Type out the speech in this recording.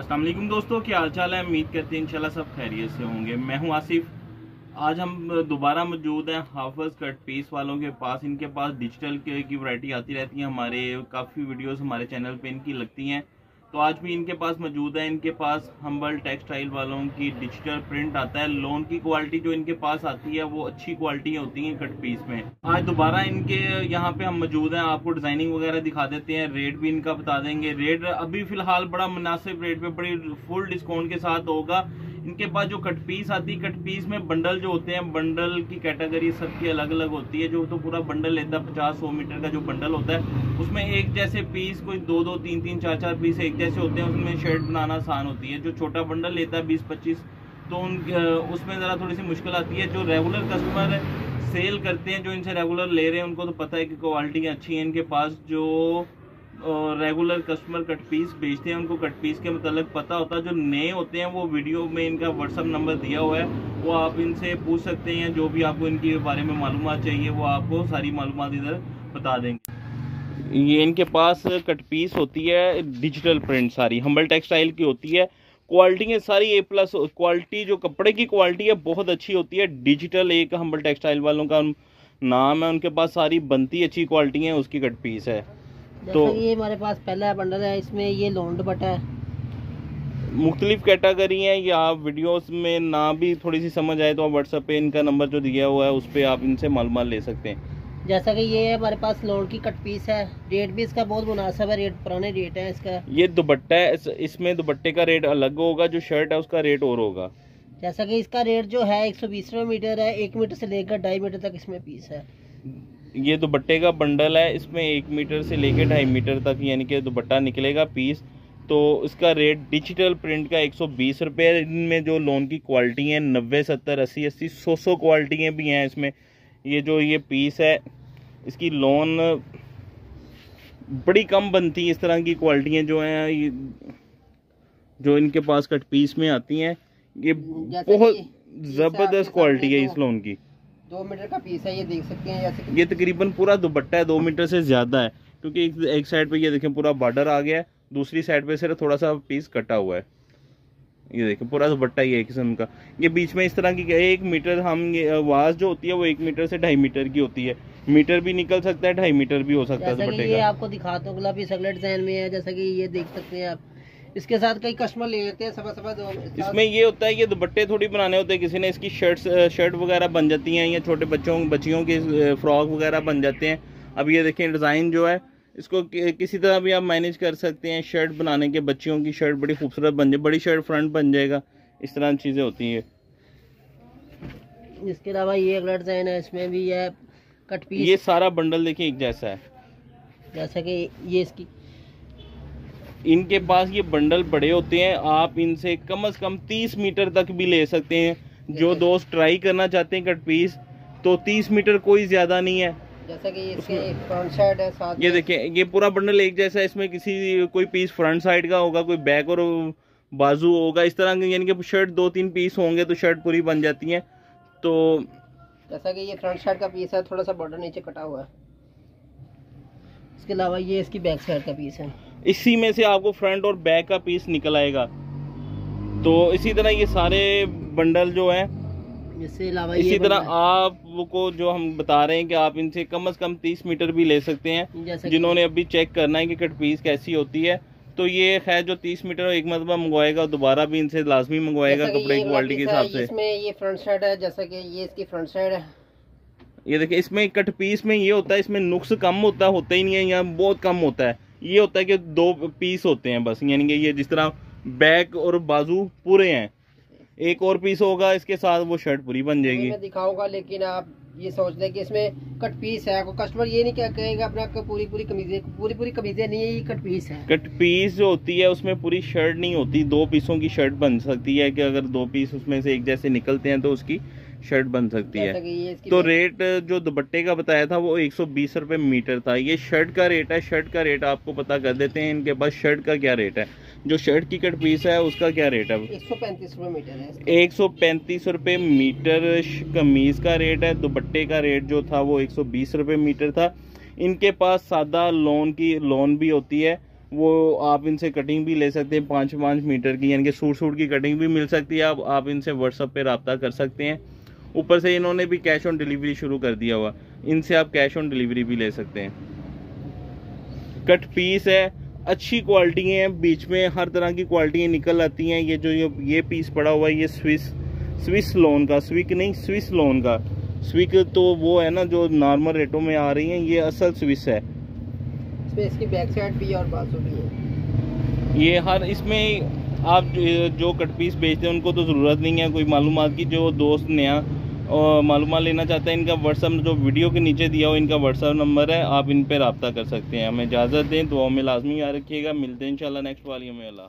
वालेकुम दोस्तों, क्या हाल चाल है? उम्मीद करते हैं इंशाल्लाह सब खैरियत से होंगे। मैं हूँ आसिफ। आज हम दोबारा मौजूद हैं हाफज कट पीस वालों के पास। इनके पास डिजिटल की वरायटी आती रहती है। हमारे काफ़ी वीडियोस हमारे चैनल पे इनकी लगती हैं। तो आज भी इनके पास मौजूद है, इनके पास हम्बल टेक्सटाइल वालों की डिजिटल प्रिंट आता है। लोन की क्वालिटी जो इनके पास आती है, वो अच्छी क्वालिटी होती है कट पीस में। आज दोबारा इनके यहाँ पे हम मौजूद हैं, आपको डिज़ाइनिंग वगैरह दिखा देते हैं। रेट भी इनका बता देंगे। रेट अभी फ़िलहाल बड़ा मुनासिब रेट पे, बड़ी फुल डिस्काउंट के साथ होगा। इनके पास जो कट पीस आती है, कट पीस में बंडल जो होते हैं, बंडल की कैटेगरी सबकी अलग अलग होती है, जो तो पूरा बंडल लेता है, पचास सौ मीटर का जो बंडल होता है, उसमें एक जैसे पीस कोई दो दो, तीन तीन, चार चार पीस एक जैसे होते हैं, उसमें शर्ट बनाना आसान होती है, जो छोटा बंडल लेता है बीस, पच्चीस तो उन उसमें ज़रा थोड़ी सी मुश्किल आती है, जो रेगुलर कस्टमर सेल करते हैं, जो इनसे रेगुलर ले रहे हैं, उनको तो पता है कि क्वालिटी अच्छी है, इनके पास जो रेगुलर कस्टमर कट पीस बेचते हैं, उनको कट पीस के मतलब पता होता है, जो नए होते हैं, वो वीडियो में इनका व्हाट्सअप नंबर दिया हुआ है, वो आप इनसे पूछ सकते हैं, जो भी आपको इनके बारे में मालूम चाहिए, वो आपको सारी मालूम इधर बता देंगे। ये इनके पास कट पीस होती है डिजिटल प्रिंट सारी हम्बल टेक्सटाइल की होती है क्वालिटी है सारी ए प्लस क्वालिटी जो कपड़े की क्वालिटी है, बहुत अच्छी होती है डिजिटल एक हम्बल टेक्सटाइल वालों का नाम है, उनके पास सारी बनती अच्छी क्वालिटी है, उसकी कट पीस है। तो ये हमारे पास पहला बंडल है इसमें ये लोन दुपट्टा है। मुख्तलिफ़ कैटेगरी है या आप वीडियोस में ना भी थोड़ी सी समझ आए तो आप व्हाट्सएप पे इनका नंबर जो दिया हुआ है उस पर आप इनसे मालूम ले सकते हैं। जैसा कि ये हमारे पास लोन की कट पीस है रेट भी इसका बहुत मुनासिब है रेट पुराने रेट है इसका। ये दुपट्टा है इस, इसमें दुपट्टे का रेट अलग होगा जो शर्ट है उसका रेट और होगा। जैसा कि इसका रेट जो है एक सौ मीटर है एक मीटर से लेकर ढाई मीटर तक इसमें पीस है। ये दुबट्टे का बंडल है इसमें एक मीटर से लेके ढाई मीटर तक यानी कि दुपट्टा निकलेगा पीस। तो इसका रेट डिजिटल प्रिंट का एक सौ बीस रुपये इनमें जो लोन की क्वालिटी है नब्बे सत्तर अस्सी अस्सी सौ सौ क्वालिटियाँ भी हैं इसमें। ये जो ये पीस है इसकी लोन बड़ी कम बनती है इस तरह की क्वालिटियाँ जो हैं जो इनके पास कट पीस में आती हैं। ये बहुत ज़बरदस्त क्वालिटी है इस लोन की। दो मीटर का पीस है ये देख सकते हैं जैसे ये तकरीबन पूरा दुपट्टा है दो मीटर से ज़्यादा है क्योंकि एक, एक साइड पे ये देखें पूरा बॉर्डर आ गया है दूसरी साइड पे सिर्फ़ थोड़ा सा पीस कटा हुआ है। ये देखें पूरा दुपट्टा ही है किस्म का। ये बीच में इस तरह की एक मीटर हम ये आवाज़ जो होती है वो एक मीटर से ढाई मीटर की होती है। मीटर भी निकल सकता है ढाई मीटर भी हो सकता है का आपको दिखाता हूँ गुलाबी सगलेट डिज़ाइन में है जैसा कि ये देख सकते हैं आप। इसके साथ कई कस्टमर ले लेते हैं सफ़ा सफ़ा इसमें ये होता है कि दुपट्टे थोड़ी बनाने होते हैं किसी ने इसकी शर्ट शर्ट वगैरह बन जाती हैं या छोटे बच्चों बच्चियों की फ्रॉक वगैरह बन जाते हैं। अब ये देखें डिज़ाइन जो है इसको किसी तरह भी आप मैनेज कर सकते हैं शर्ट बनाने के बच्चियों की शर्ट बड़ी खूबसूरत बन जाए बड़ी शर्ट फ्रंट बन जाएगा। इस तरह चीज़ें होती हैं। इसके अलावा ये अगला डिज़ाइन है इसमें भी है कट पीस ये सारा बंडल देखिए एक जैसा है। जैसा कि ये इसकी इनके पास ये बंडल बड़े होते हैं आप इनसे कम अज कम तीस मीटर तक भी ले सकते हैं। जो दोस्त ट्राई करना चाहते हैं कट पीस तो तीस मीटर कोई ज़्यादा नहीं है। जैसा कि इसके फ्रंट साइड है साथ ये देखिए ये पूरा बंडल एक जैसा इसमें किसी कोई पीस फ्रंट साइड का होगा कोई बैक और बाजू होगा इस तरह यानी कि शर्ट दो तीन पीस होंगे तो शर्ट पूरी बन जाती है। तो जैसा कि ये फ्रंट साइड का पीस है थोड़ा सा बॉर्डर नीचे कटा हुआ है। इसके अलावा ये इसकी बैक साइड का पीस है। इसी में से आपको फ्रंट और बैक का पीस निकल आएगा। तो इसी तरह ये सारे बंडल जो है इसी तरह आपको जो हम बता रहे हैं कि आप इनसे कम अज कम तीस मीटर भी ले सकते हैं। जिन्होंने अभी चेक करना है कि कट पीस कैसी होती है। तो ये खैर जो तीस मीटर एक मरतबा मंगवाएगा दोबारा भी इनसे लाजमी मंगवाएगा कपड़े की क्वालिटी के हिसाब से। इसमें ये फ्रंट साइड है जैसा कि ये इसकी फ्रंट साइड है। ये देखिए इसमें कट पीस में ये होता है इसमें नुक्स कम होता है होता ही नहीं है यहाँ बहुत कम होता है। ये होता है कि दो पीस होते हैं बस यानी कि ये जिस तरह बैक और बाजू पूरे हैं एक और पीस होगा इसके साथ वो शर्ट पूरी बन जाएगी। मैं दिखाऊँगा लेकिन आप ये सोच लें कि इसमें कट पीस है कस्टमर ये नहीं क्या कहेगा अपना पूरी पूरी कमीजें पूरी पूरी कमीजें नहीं है ये कट पीस है। कट पीस जो होती है उसमें पूरी शर्ट नहीं होती दो पीसों की शर्ट बन सकती है कि अगर दो पीस उसमें से एक जैसे निकलते हैं तो उसकी शर्ट बन सकती है। तो रेट जो दुपट्टे का बताया था वो एक सौ मीटर था। ये शर्ट का रेट है शर्ट का रेट आपको पता कर देते हैं इनके पास शर्ट का क्या रेट है। जो शर्ट की कट पीस है उसका क्या रेट है? एक सौ पैंतीस रुपये मीटर है एक सौ पैंतीस रुपये मीटर कमीज का रेट है दुपट्टे का रेट जो था वो एक सौ बीस रुपये मीटर था। इनके पास सादा लोन की लोन भी होती है वो आप इनसे कटिंग भी ले सकते हैं पाँच पाँच मीटर की यानी कि सूट सूट की कटिंग भी मिल सकती है आप आप इनसे व्हाट्सअप पे रबता कर सकते हैं। ऊपर से इन्होंने भी कैश ऑन डिलीवरी शुरू कर दिया हुआ। इनसे आप कैश ऑन डिलीवरी भी ले सकते हैं। कट पीस है अच्छी क्वालिटी है बीच में हर तरह की क्वालिटी निकल आती हैं। ये जो ये पीस पड़ा हुआ है ये स्विस स्विस लोन का स्विक नहीं स्विस लोन का। स्विक तो वो है ना जो नॉर्मल रेटों में आ रही हैं ये असल स्विस है। इसमें इसकी बैक साइड भी और बाजू भी है। ये हर इसमें आप जो, जो कट पीस बेचते हैं उनको तो ज़रूरत नहीं है। कोई मालूम की जो दोस्त नया मालूम लेना चाहते हैं, इनका व्हाट्सअप जो वीडियो के नीचे दिया हो इनका व्हाट्सअप नंबर है, आप इन पर रबता कर सकते हैं। हमें इजाज़त दें दुआ में लाजमी याद रखिएगा। मिलते हैं इंशाल्लाह नेक्स्ट वाली में। अल्लाह